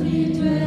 Friedrich.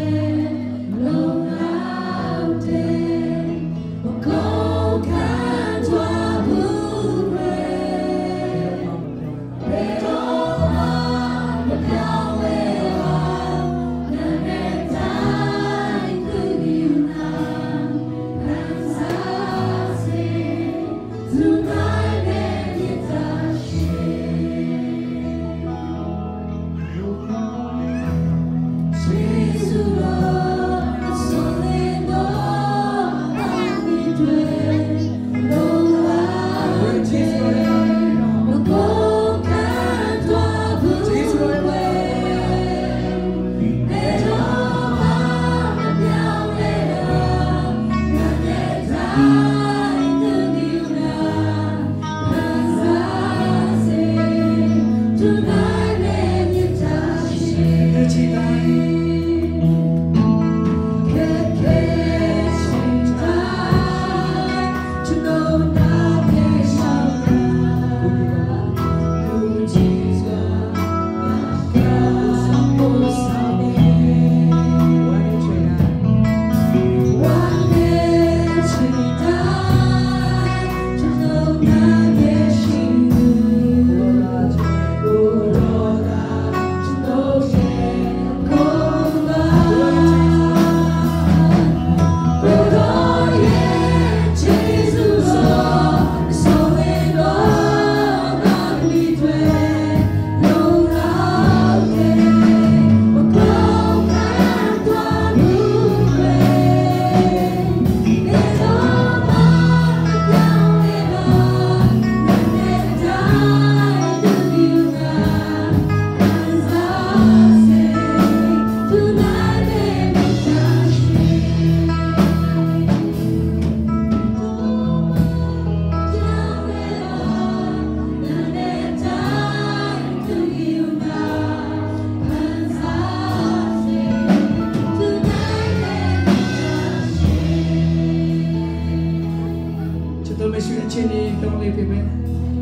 တော်မရှိအချင်းကြီးတောင်းလေးဖြစ်မယ်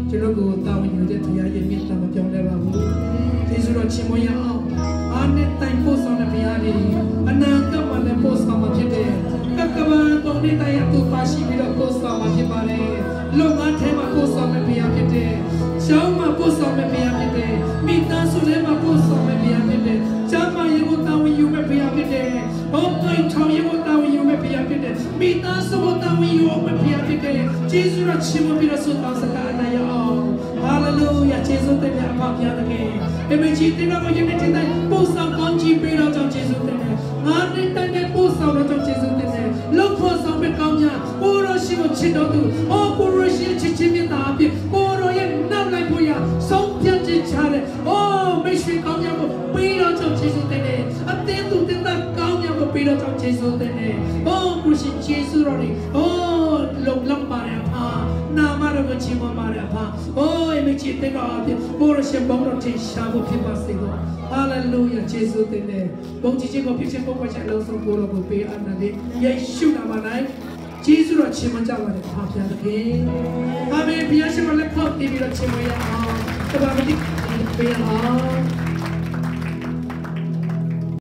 ကျွန်တော်ကိုတာဝန်ယူတဲ့တရားရဲ့မြတ်တာမပြောင်းလဲပါဘူးယေရှုတော်ချင်းမွေးရအောင်အားနဲ့တိုင်ဖို့ဆောင်တဲ့ဘုရားကြီးအနာကမ္မနဲ့ဖို့ဆောင်မှာဖြစ်တဲ့ကကဘာတော်နဲ့တိုင်အတူပါရှိပြီးတော့ မိသားစုကိုတမီးရောမပြတ်ဖြစ်ခဲ့ဂျေဇုရချီးမွမ်းပြီးတော့ဆုတောင်းစကားအနာရအောင်ဟာလေလုယာဂျေဇုတင်ပြအဖပြတဲ့ကဲအမေကြီးတင်တော်ကိုယနေ့တင်တိုင်းပို့ဆောင်ကောင်းချီးပေးတော့ကြောင့်ဂျေဇုတင်ပြငါတင်တိုင်း ယေရှုတဲ့နဲ့အိုးခရစ်ယေရှုတော်နဲ့အိုးလုံလောက်ပါရပါနာမတော်ကိုချီးမွမ်းပါရပါအိုးအမေချစ်တဲ့ကောင်အဖြစ်ပေါ်ရရှင်ဘုံတော်ထင်ရှားဖို့ဖြစ်ပါစေတော့ဟာလေလုယယေရှုတဲ့နဲ့ဘုံကြီးချင်းကိုဖြစ်ခြင်းပုံပေါ်ချက်လုံးဆုံးပေါ်တော်ကိုပေးအပ်တယ်ယေရှုနာမ၌ကျေးဇူးတော်ချီးမွမ်းကြပါနဲ့ဖာဖျားသခင်။အာမင်ဘုရားရှင်မလက်ဖောက်ပြီးတော့ချီးမွမ်းရအောင်။တပါမတိပေးအောင်